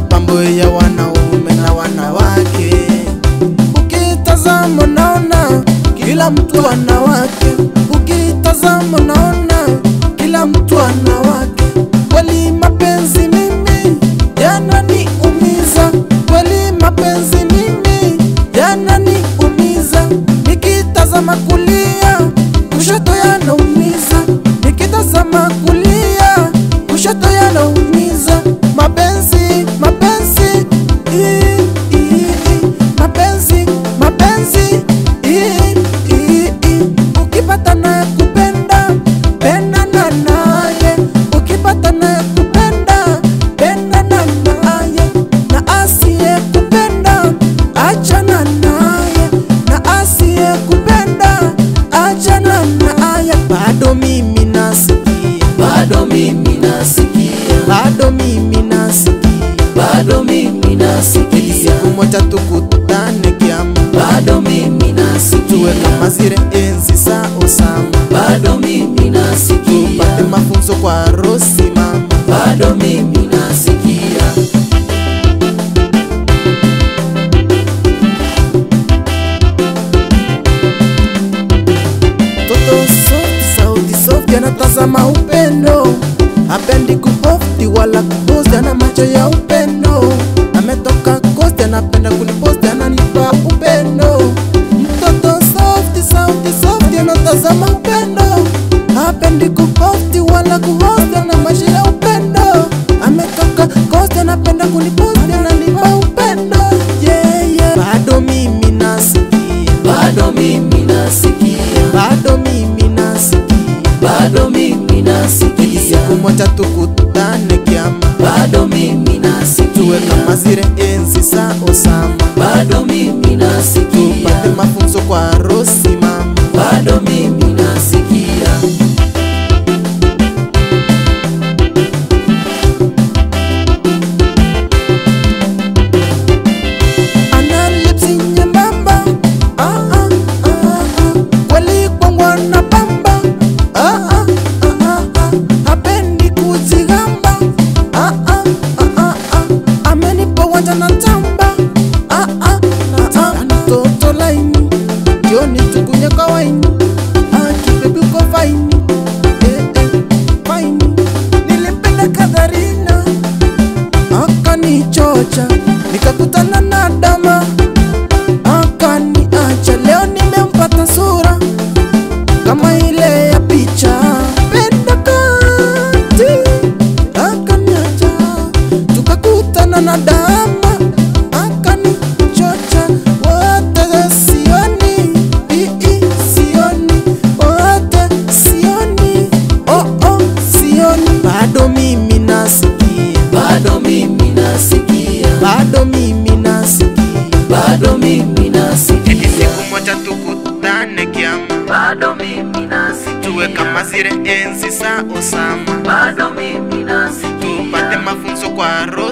mapambo ya wanaume na wanawake. Ukitazama naona kila mtu ana wake, ukitazama naona kila mtu ana wake. Kweli mapenzi mimi yananiumiza, kweli mapenzi mimi yananiumiza. Nikitazama kulia, kushoto yanaumiza, nikitazama kulia, kushoto yanaumiza. Mapenzi, bado mimi nasikia, bado mimi nasikia, bado mimi nasikia, siku moja tukutane kiama, bado mimi nasikia, tuwe kama zile enzi za Osama, bado mimi sauti soft, anatazama upendo, hapendi kuposti wala kuposti, ana macho ya upendo. Ametoka kosti, anapenda kuniposti, ananipa upendo. Mtoto soft, sauti soft, anatazama moja tukutane kiama, bado mimi tuwe kama zile enzi za Osama, bado mimi nasikia, akanichocha nikakutana na dama. Akaniacha. Leo nimempata sura kama ile ya picha, penda kati akaniacha, tukakutana na dama. Bado mimi nasikia. Bado mimi bado mimi nasikia. Bado mimi nasikia, siku moja tukutane kiama, bado mimi nasikia, tuwe kama zile enzi za Osama, bado mimi nasikia, tupate mafunzo kwa Rosi